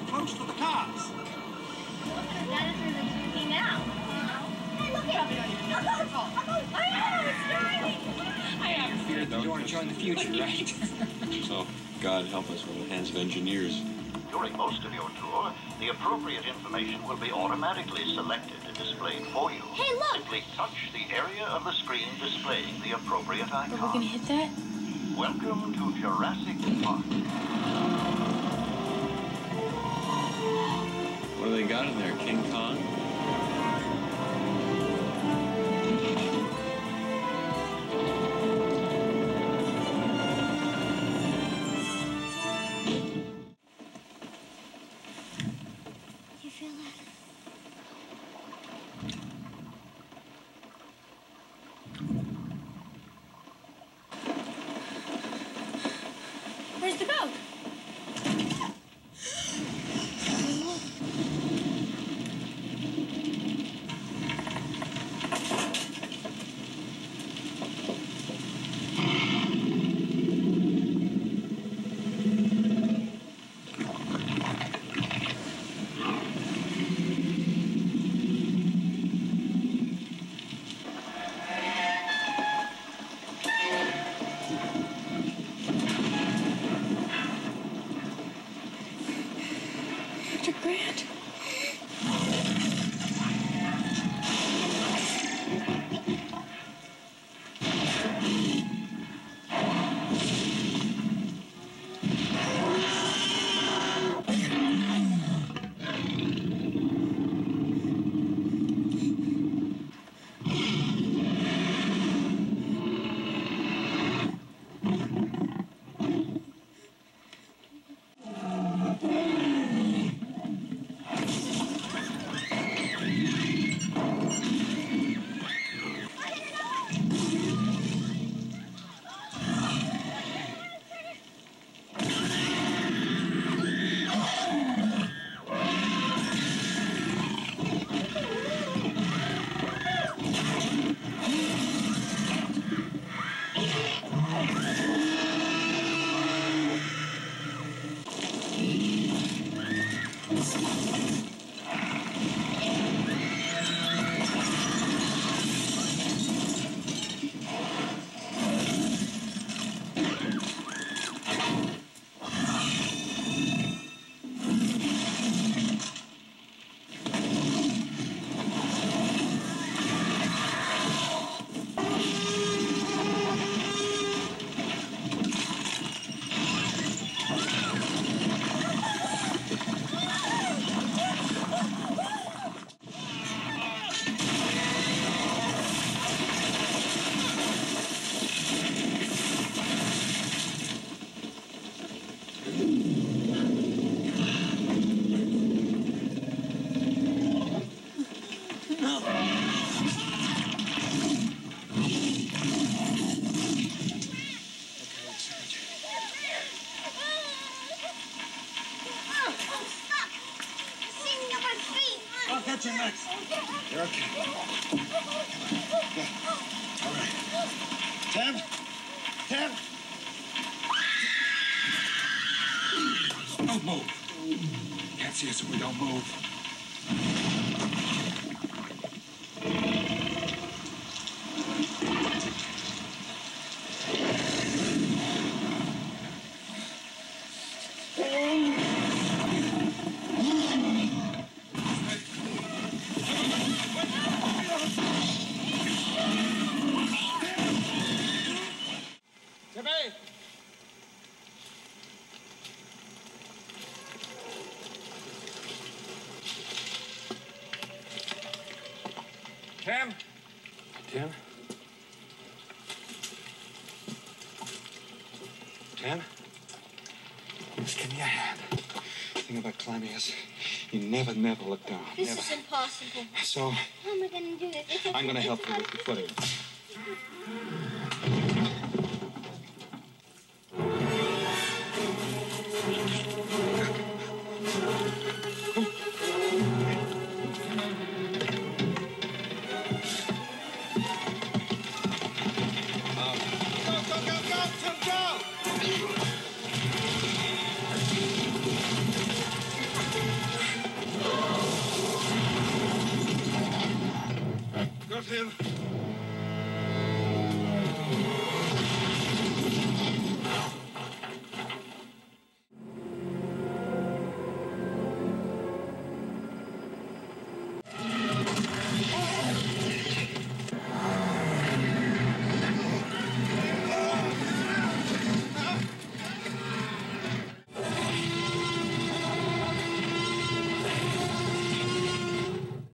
close to the cars. That is the now. Hey, look at I have feared that you want to join the future, right? So, God help us we're the hands of engineers. During most of your tour, the appropriate information will be automatically selected and displayed for you. Hey, look! Simply touch the area of the screen displaying the appropriate icon. Are we gonna hit that? Welcome to Jurassic Park. What do they got in there? King Kong? You feel that? Where's the boat? Next. You're okay. Yeah. All right. Tim? Tim? Don't move. Can't see us if we don't move. Timmy! Tim? Tim? Tim? Just give me a hand. The thing about climbing is you never, never look down. This never. is impossible. So, How am I going to do this? It's I'm going to help you with your footing. him.